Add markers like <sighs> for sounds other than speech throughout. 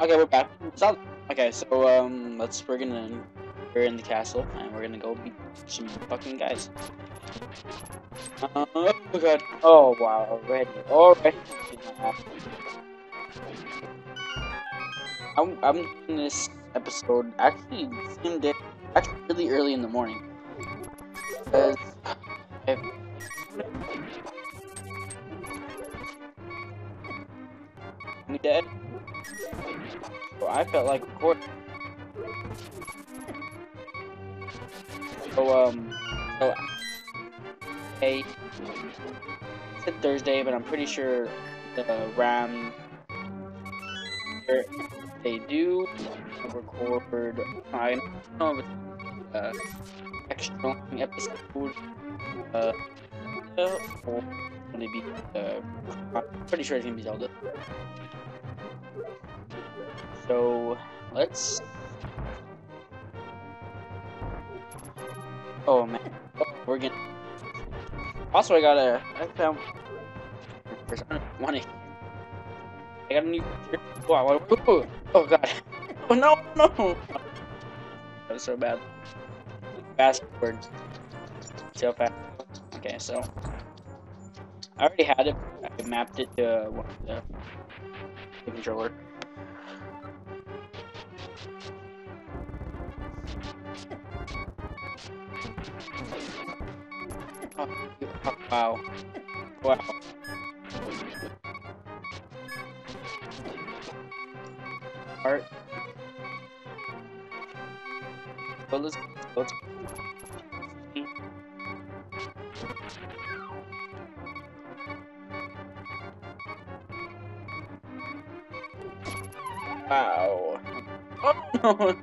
Okay, we're back. Stop. Okay, so um, let's we're gonna we're in the castle and we're gonna go beat some fucking guys. Uh, oh god. Oh wow. Already. Already. I'm I'm in this episode actually same day, actually really early in the morning. Because me dead. I felt like recording. So um, so hey, said Thursday, but I'm pretty sure the Ram they do record. I don't know if it's uh, extra episode. Uh, or maybe uh, I'm pretty sure it's gonna be Zelda. So let's. Oh man, oh, we're gonna. Also, I got a. I found. First, I. Got a new. Wow! Oh, oh god! <laughs> Oh no! No! That was so bad. Fast. See how fast. Okay, so I already had it. I mapped it to uh, one of the controller. Wow. Wow. Art. Well, let's, let's Wow. Oh no!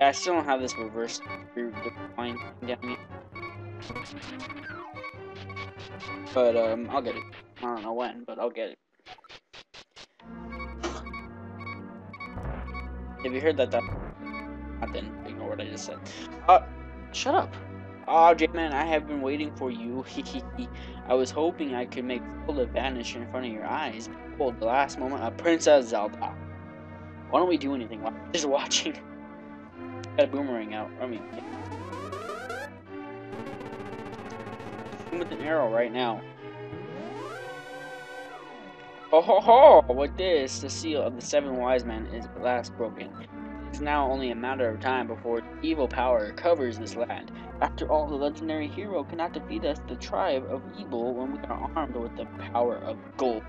I still don't have this reverse decline down here. But, um, I'll get it. I don't know when, but I'll get it. Have you heard that? that then ignore what I just said. Uh, shut up. Oh, J-Man, I have been waiting for you. <laughs> I was hoping I could make Zelda vanish in front of your eyes. Behold, the last moment of Princess Zelda. Why don't we do anything while just <laughs> watching? Got a boomerang out. I mean, shoot with an arrow right now. Oh ho ho! With this, the seal of the seven wise men is at last broken. It is now only a matter of time before evil power covers this land. After all, the legendary hero cannot defeat us, the tribe of evil, when we are armed with the power of gold.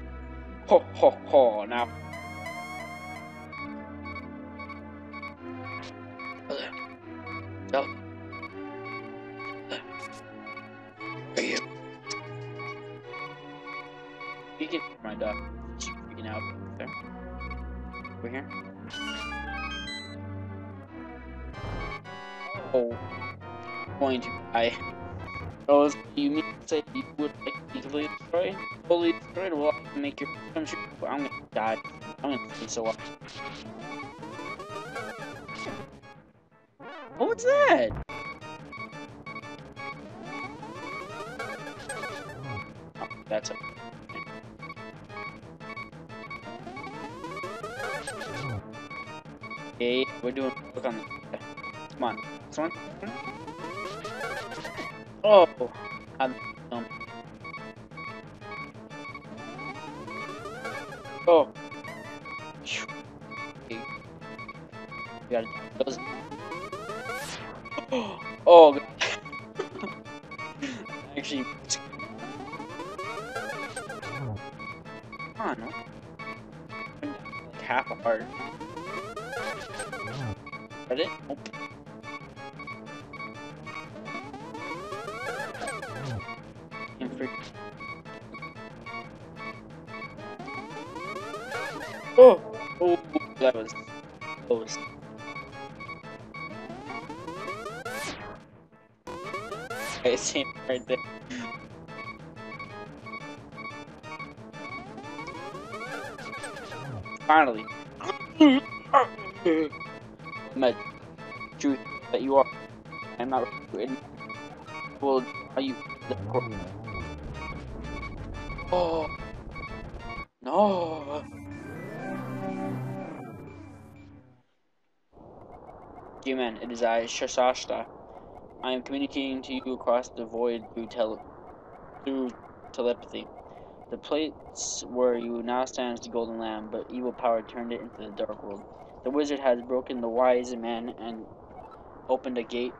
Ho ho ho! Now. Over here. Oh. point to die. Oh, you mean to say you would like to be completely destroyed? Fully destroyed? Well, I can make your but I'm gonna die. I'm gonna be so off. What was that? Oh, that's Okay, we're doing look on the come on. This one? Oh um, um. Oh. You gotta those Oh god. Actually Come on? Like half a heart. And freak. Oh! Oh, that was close. Okay, same right there. Finally. <laughs> am a Jew that you are. I'm not recruited. Well, are you the court? Oh. No. Human, it is I, Shasashta. I am communicating to you across the void through, tele through telepathy. The place where you now stand is the Golden Land, but evil power turned it into the Dark World. The wizard has broken the wise man and opened a gate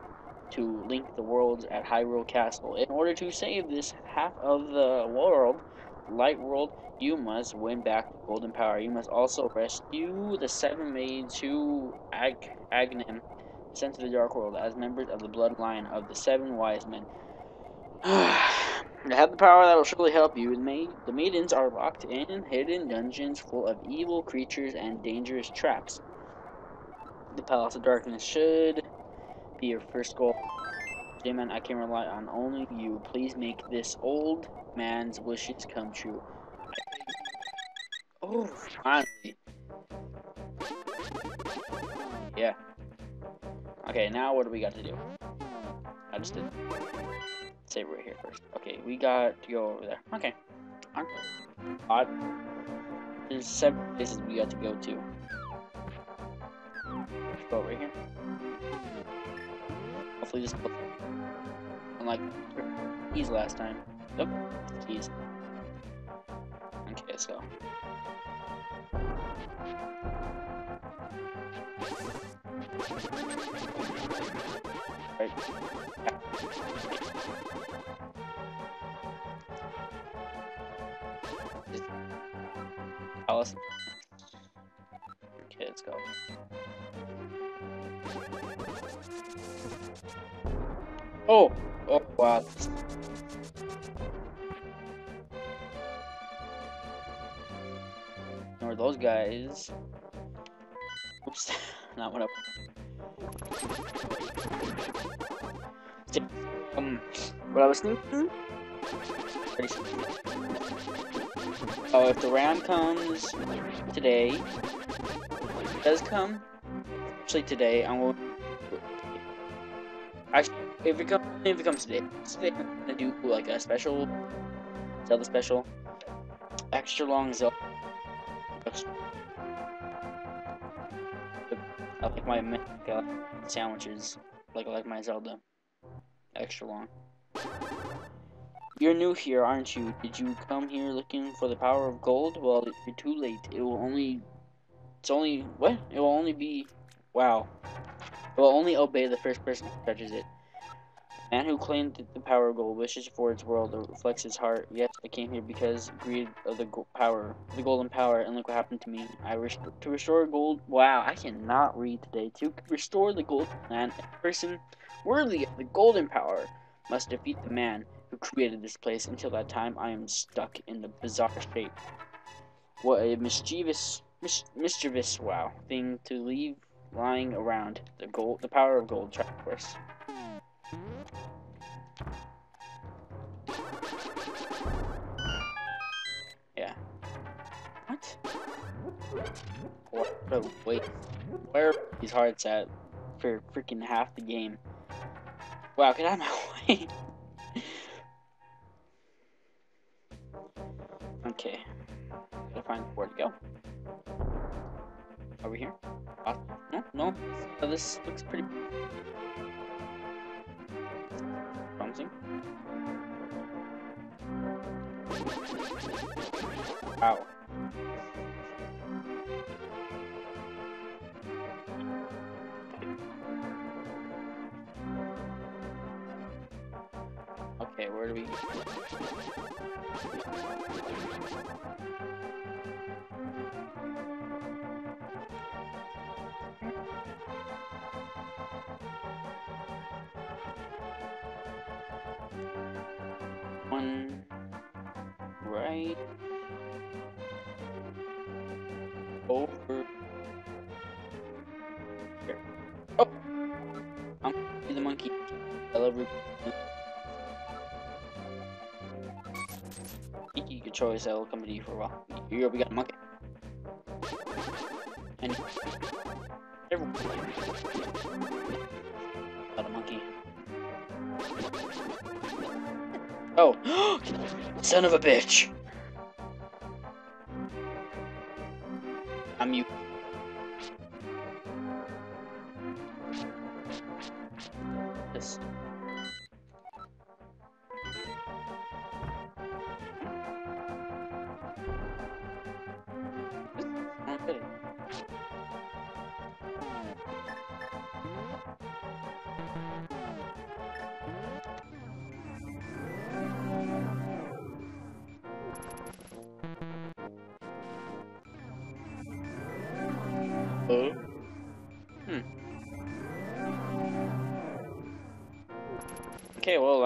to link the worlds at Hyrule Castle. In order to save this half of the world, Light World, you must win back the Golden Power. You must also rescue the seven maids who Ag Aghanim sent to the Dark World as members of the bloodline of the seven wise men. <sighs> to have the power that will surely help you, the maidens are locked in hidden dungeons full of evil creatures and dangerous traps. The Palace of Darkness should be your first goal. J-Man, I can rely on only you. Please make this old man's wishes come true. Oh, finally. Yeah. Okay, now what do we got to do? I just did. Say right here first. Okay, we got to go over there. Okay. Odd. There's seven places we got to go to. Go right here. Hopefully this will unlike he's last time. Nope, he's. Okay, let's go. Right. Alice. Oh! Oh, wow. Ignore those guys. Oops, <laughs> not what I um, what I was thinking. Oh, if the round comes today, does come, actually today, I'm going. Actually, if it comes, if it comes today, I'm gonna do like a special Zelda special, extra long Zelda. I like my uh, sandwiches, like I like my Zelda extra long. You're new here, aren't you? Did you come here looking for the power of gold? Well, you're too late. It will only... It's only... What? It will only be... Wow. It will only obey the first person who touches it. The Man who claimed the power gold wishes for its world that reflects his heart. Yes, I came here because greed of the power, the golden power, and look what happened to me. I rest to restore gold. Wow, I cannot read today. To restore the gold land, a person worthy of the golden power must defeat the man who created this place. Until that time, I am stuck in the bizarre shape. What a mischievous, mis mischievous, wow, thing to leave lying around. The gold, the power of gold, of course. Yeah. What? What? Wait. Where are these hearts at for freaking half the game? Wow, get out of my <laughs> way. okay. Gotta find where to go. Over here? No, no. This looks pretty promising. Wow. Okay, where do we... One right over here. Oh, I'm the monkey. I love Ruby. Iki, good choice. I will come to you for a while. Here we got a monkey. And everyone. Got a monkey. Oh, son of a bitch! I'm you. this?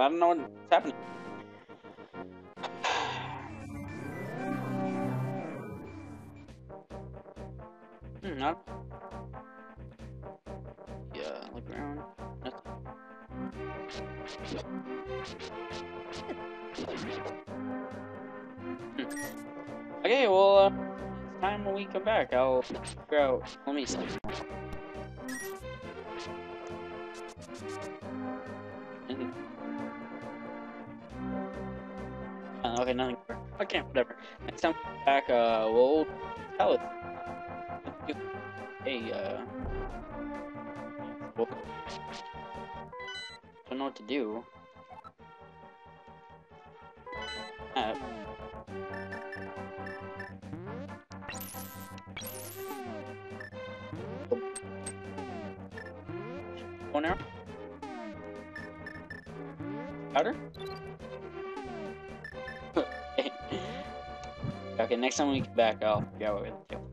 I don't know what's happening. Hmm, not... Yeah, look around. Hmm. Okay, well, uh, time when we come back, I'll figure out. Let me see. Mhm. Okay, nothing. Okay, whatever. Next time we back, uh, we'll tell it. Hey, uh. Don't know what to do. Uh, one arrow? Powder? Okay, next time we get back, I'll we're gonna do.